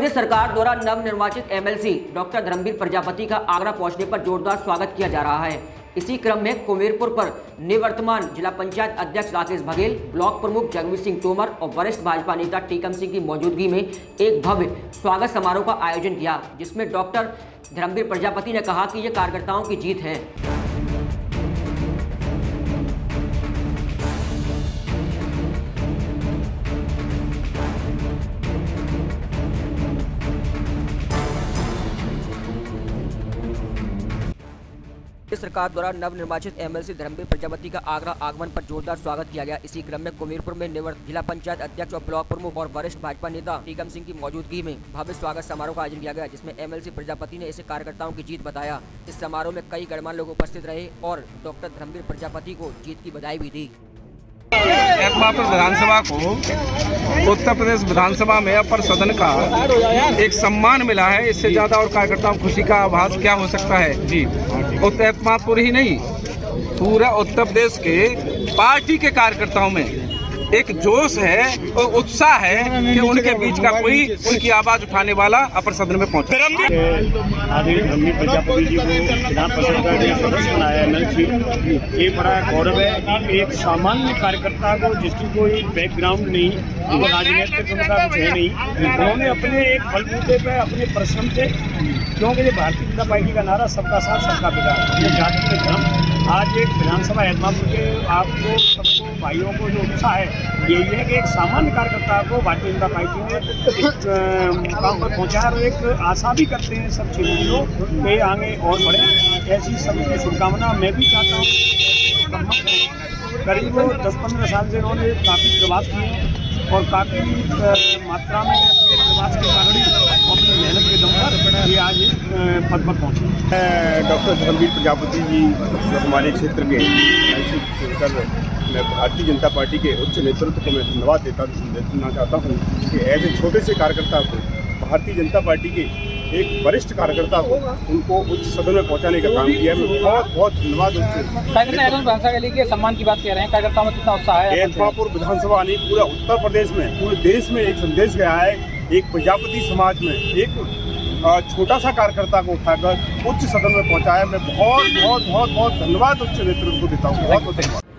राज्य सरकार द्वारा नव निर्वाचित एमएलसी डॉक्टर धर्मवीर प्रजापति का आगरा पहुँचने पर जोरदार स्वागत किया जा रहा है। इसी क्रम में कुमेरपुर पर निवर्तमान जिला पंचायत अध्यक्ष राकेश बघेल, ब्लॉक प्रमुख जगमीत सिंह तोमर और वरिष्ठ भाजपा नेता टीकम सिंह की मौजूदगी में एक भव्य स्वागत समारोह का आयोजन किया, जिसमें डॉक्टर धर्मवीर प्रजापति ने कहा कि ये कार्यकर्ताओं की जीत है। राज्य सरकार द्वारा नवनिर्वाचित एमएलसी धर्मवीर प्रजापति का आगरा आगमन पर जोरदार स्वागत किया गया। इसी क्रम में कुमीरपुर में निवर्त जिला पंचायत अध्यक्ष और ब्लॉक प्रमुख और वरिष्ठ भाजपा नेता टीकम सिंह की मौजूदगी में भव्य स्वागत समारोह का आयोजन किया गया, जिसमें एमएलसी प्रजापति ने इसे कार्यकर्ताओं की जीत बताया। इस समारोह में कई गणमान्य लोग उपस्थित रहे और डॉक्टर धर्मवीर प्रजापति को जीत की बधाई भी दी। एकमात्र विधानसभा को उत्तर प्रदेश विधानसभा में अपर सदन का एक सम्मान मिला है। इससे ज़्यादा और कार्यकर्ताओं खुशी का आभास क्या हो सकता है? जी। उत्तर एकमात्र ही नहीं, पूरा उत्तर प्रदेश के पार्टी के कार्यकर्ताओं में एक जोश है और उत्साह है कि उनके बीच का कोई उनकी आवाज़ उठाने वाला अपर सदन में पहुँचा। प्रजापति जी को है ये बड़ा गौरव है एक सामान्य कार्यकर्ता को जिसकी कोई बैकग्राउंड नहीं राजनीतिक उनका कुछ है नहीं उन्होंने अपने एक बलबूते पे अपने परिश्रम से क्योंकि ये भारतीय जनता पार्टी का नारा सबका साथ सबका विकास अपने जाति के धर्म। आज एक विधानसभा एतमापुर के आपको सबको भाइयों को जो उत्साह है, यही है कि एक सामान्य कार्यकर्ता को भारतीय जनता पार्टी ने मुकाम पर पहुँचा और एक आशा भी करते हैं सब लोग कि आगे और बढ़े। ऐसी सबकी शुभकामना। मैं भी चाहता हूँ करीब दस पंद्रह साल से इन्होंने काफ़ी प्रवास किए और काफ़ी मात्रा में अपने प्रवास के कारण ही अपनी मेहनत के दम पर ये आज पद पर पहुँचे। डॉक्टर धर्मवीर प्रजापति जी हमारे क्षेत्र के कर मैं भारतीय जनता पार्टी के उच्च नेतृत्व को मैं धन्यवाद देता देना चाहता हूँ कि ऐसे छोटे से कार्यकर्ता को भारतीय जनता पार्टी के एक वरिष्ठ कार्यकर्ता को उनको उच्च सदन में पहुँचाने का काम किया मैं बहुत बहुत धन्यवाद कार्यकर्ता के सम्मान की बात कह रहे हैं। कार्यकर्ताओं में कितना उत्साह है? एतमापुर विधानसभा नहीं पूरा उत्तर प्रदेश में पूरे देश में एक संदेश गया है। एक प्रजापति समाज में एक छोटा सा कार्यकर्ता को उठाकर उच्च सदन में पहुँचाया। मैं बहुत बहुत बहुत बहुत धन्यवाद उच्च नेतृत्व को देता हूँ। बहुत बहुत धन्यवाद।